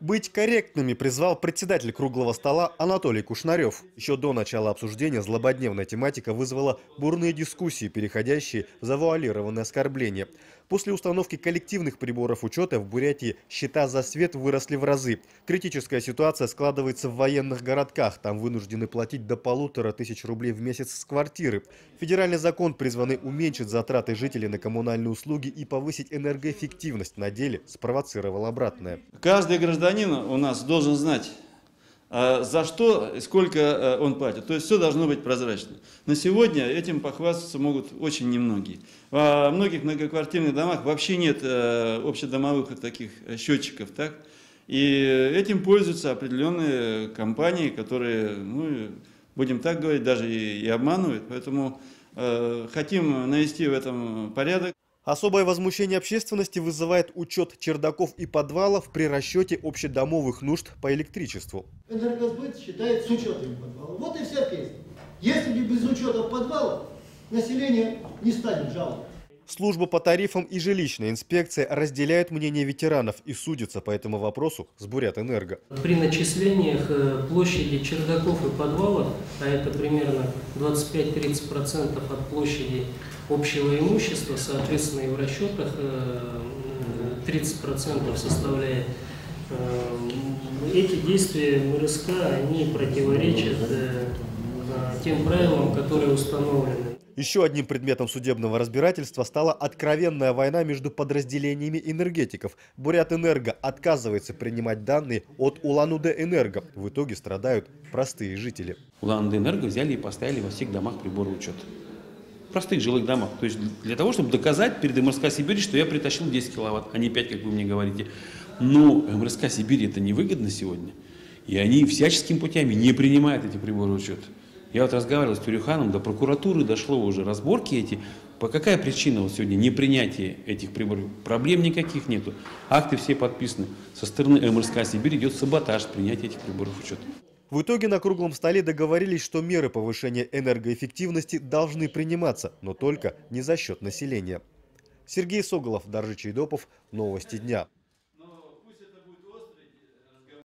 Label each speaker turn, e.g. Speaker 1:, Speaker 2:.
Speaker 1: Быть корректными призвал председатель круглого стола Анатолий Кушнарев. Еще до начала обсуждения злободневная тематика вызвала бурные дискуссии, переходящие в завуалированное оскорбление. После установки коллективных приборов учета в Бурятии счета за свет выросли в разы. Критическая ситуация складывается в военных городках. Там вынуждены платить до полутора тысяч рублей в месяц с квартиры. Федеральный закон призванный уменьшить затраты жителей на коммунальные услуги и повысить энергоэффективность. На деле спровоцировал обратное.
Speaker 2: Каждый гражданин у нас должен знать, а за что и сколько э, он платит. То есть все должно быть прозрачно. На сегодня этим похвастаться могут очень немногие. Во многих многоквартирных домах вообще нет общедомовых таких счетчиков. Так? И этим пользуются определенные компании, которые, ну, будем так говорить, даже и, и обманывают. Поэтому э, хотим навести в этом порядок.
Speaker 1: Особое возмущение общественности вызывает учет чердаков и подвалов при расчете общедомовых нужд по электричеству.
Speaker 3: Энергосбыт считает с учетом подвала. Вот и вся песня. Если бы без учета подвала, население не станет жаловаться.
Speaker 1: Служба по тарифам и жилищная инспекция разделяют мнение ветеранов и судятся по этому вопросу с Бурятэнерго.
Speaker 4: При начислениях э, площади чердаков и подвалов, а это примерно 25-30% от площади общего имущества, соответственно, и в расчетах 30% э, составляет э, эти действия МРСК, они противоречат тем правилам, которые установлены.
Speaker 1: Еще одним предметом судебного разбирательства стала откровенная война между подразделениями энергетиков. Бурятэнерго отказывается принимать данные от Улан-Удэ-Энерго. В итоге страдают простые жители.
Speaker 5: Улан-Удэ-Энерго взяли и поставили во всех домах приборы учета. Простых жилых домах. То есть для того, чтобы доказать перед МРСК Сибири, что я притащил 10 киловатт, а не 5, как вы мне говорите. Но МРСК Сибири это невыгодно сегодня. И они всяческими путями не принимают эти приборы учета. Я вот разговаривал с Тюрюханом, до прокуратуры дошло уже разборки эти. По какая причина вот сегодня непринятие этих приборов? Проблем никаких нету. Акты все подписаны. Со стороны МРСК Сибирь идет саботаж принятия этих приборов учета.
Speaker 1: В итоге на круглом столе договорились, что меры повышения энергоэффективности должны приниматься, но только не за счет населения. Сергей Соголов, Даржи Чайдопов. Новости дня.